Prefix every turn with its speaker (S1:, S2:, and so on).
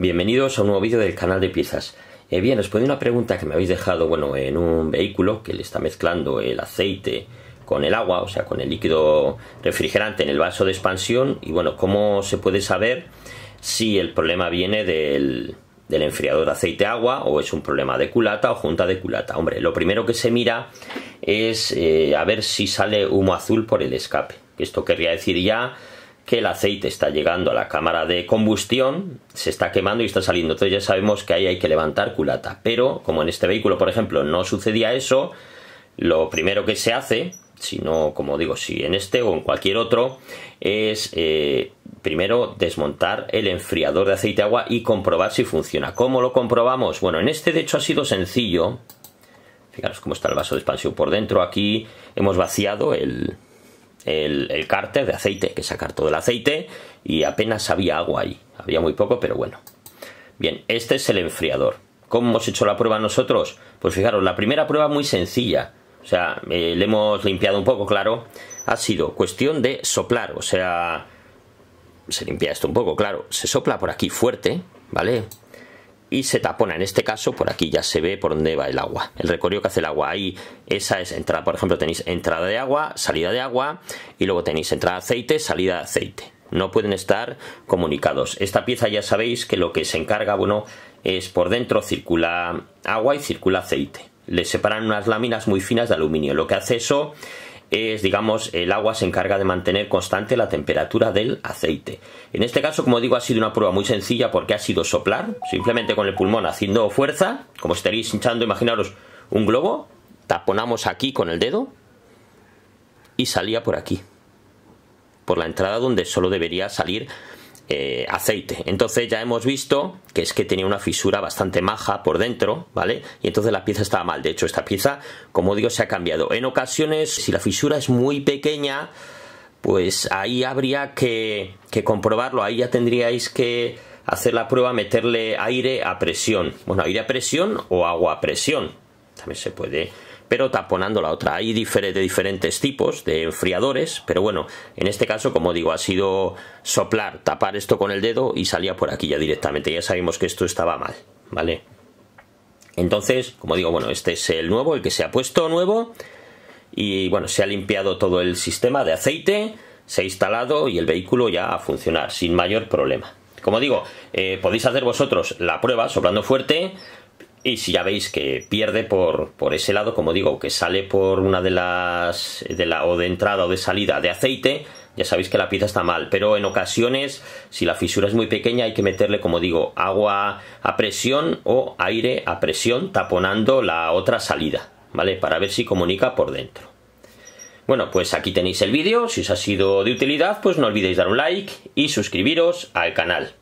S1: Bienvenidos a un nuevo vídeo del canal de piezas. Eh, bien, os pongo una pregunta que me habéis dejado, bueno, en un vehículo que le está mezclando el aceite con el agua, o sea, con el líquido refrigerante en el vaso de expansión y bueno, ¿cómo se puede saber si el problema viene del, enfriador de aceite-agua o es un problema de culata o junta de culata? Hombre, lo primero que se mira es eh, a ver si sale humo azul por el escape. Esto querría decir ya que el aceite está llegando a la cámara de combustión, se está quemando y está saliendo. Entonces ya sabemos que ahí hay que levantar culata. Pero como en este vehículo, por ejemplo, no sucedía eso, lo primero que se hace, si no, como digo, si en este o en cualquier otro, es eh, primero desmontar el enfriador de aceite agua y comprobar si funciona. ¿Cómo lo comprobamos? Bueno, en este de hecho ha sido sencillo. Fijaros cómo está el vaso de expansión por dentro. Aquí hemos vaciado el, el, cárter de aceite, que sacar todo el aceite y apenas había agua ahí. Había muy poco, pero bueno. Bien, este es el enfriador. ¿Cómo hemos hecho la prueba nosotros? Pues fijaros, la primera prueba muy sencilla. O sea, eh, le hemos limpiado un poco, claro. Ha sido cuestión de soplar. O sea, se limpia esto un poco, claro. Se sopla por aquí fuerte, ¿vale? Y se tapona. En este caso, por aquí ya se ve por dónde va el agua. El recorrido que hace el agua. Ahí, esa es entrada. Por ejemplo, tenéis entrada de agua, salida de agua y luego tenéis entrada de aceite, salida de aceite. No pueden estar comunicados. Esta pieza ya sabéis que lo que se encarga, bueno, es por dentro circula agua y circula aceite. Le separan unas láminas muy finas de aluminio. Lo que hace eso es, digamos, el agua se encarga de mantener constante la temperatura del aceite. En este caso, como digo, ha sido una prueba muy sencilla porque ha sido soplar, simplemente con el pulmón haciendo fuerza, como estaréis hinchando, imaginaros un globo, taponamos aquí con el dedo y salía por aquí, por la entrada donde solo debería salir eh, aceite. Entonces ya hemos visto que es que tenía una fisura bastante maja por dentro, ¿vale? Y entonces la pieza estaba mal. De hecho, esta pieza, como digo, se ha cambiado. En ocasiones, si la fisura es muy pequeña, pues ahí habría que, que comprobarlo. Ahí ya tendríais que hacer la prueba, meterle aire a presión. Bueno, aire a presión o agua a presión. También se puede pero taponando la otra. Hay de diferentes tipos de enfriadores, pero bueno, en este caso, como digo, ha sido soplar, tapar esto con el dedo y salía por aquí ya directamente. Ya sabemos que esto estaba mal, ¿vale? Entonces, como digo, bueno, este es el nuevo, el que se ha puesto nuevo y bueno, se ha limpiado todo el sistema de aceite, se ha instalado y el vehículo ya a funcionar sin mayor problema. Como digo, eh, podéis hacer vosotros la prueba soplando fuerte, y si ya veis que pierde por, por, ese lado, como digo, que sale por una de las de la, o de entrada o de salida de aceite, ya sabéis que la pieza está mal. Pero en ocasiones, si la fisura es muy pequeña, hay que meterle, como digo, agua a presión o aire a presión, taponando la otra salida, ¿vale? Para ver si comunica por dentro. Bueno, pues aquí tenéis el vídeo. Si os ha sido de utilidad, pues no olvidéis dar un like y suscribiros al canal.